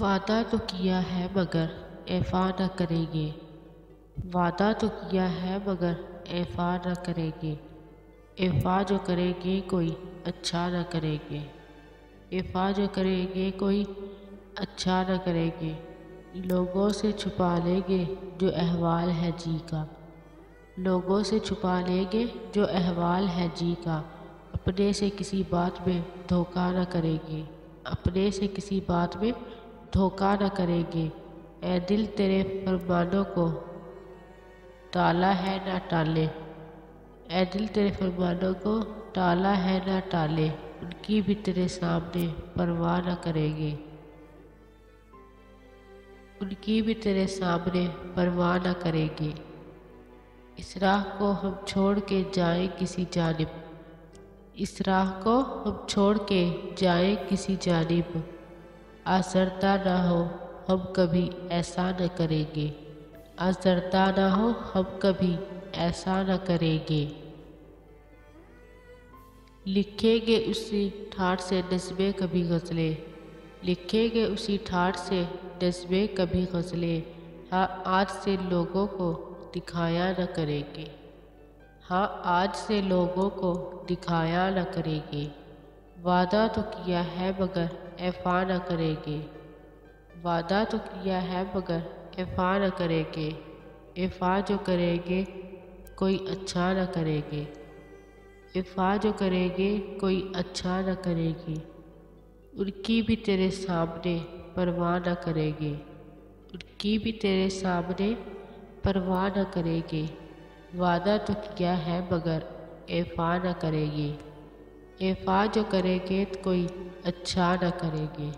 वादा तो किया है मगर एफा न करेंगे। वादा तो किया है मगर एफा न करेंगे। एफा जो करेंगे कोई अच्छा न करेंगे। एफा जो करेंगे कोई अच्छा न करेंगे। लोगों से छुपा लेंगे जो अहवाल है जी का। लोगों से छुपा लेंगे जो अहवाल है जी का। अपने से किसी बात में धोखा न करेंगे। अपने से किसी बात में धोखा न करेंगे। ए दिल तेरे फरमानों को, टाला है ना टाले। ए दिल तेरे फरमानों को, टाला है ना टाले। उनकी भी तेरे सामने परवाह न करेंगे। उनकी भी तेरे सामने परवाह न करेंगे। इस राह को हम छोड़ के जाएँ किसी जानिब। इस राह को हम छोड़ के जाएँ किसी जानिब। असरता ना हो, हम कभी ऐसा न करेंगे। असरता ना हो, हम कभी ऐसा न करेंगे। लिखेंगे उसी ठाठ से नस्बे कभी गज़लें। लिखेंगे उसी ठाठ से नस्बे कभी गज़लें। हाँ आज से लोगों को दिखाया न करेंगे। हाँ आज से लोगों को दिखाया न करेंगे। वादा तो किया है मगर ऐफा न करेंगे। वादा तो किया है मगर ऐफा न करेंगे। ऐफा जो करेंगे, कोई अच्छा न करेंगे। ऐफा जो करेंगे, कोई अच्छा न करेंगे। उनकी भी तेरे सामने परवाह न करेंगे। उनकी भी तेरे सामने परवाह न करेंगे। वादा तो किया है मगर ऐफा न करेंगे। ऐफा जो करेगे तो कोई अच्छा न करेंगे।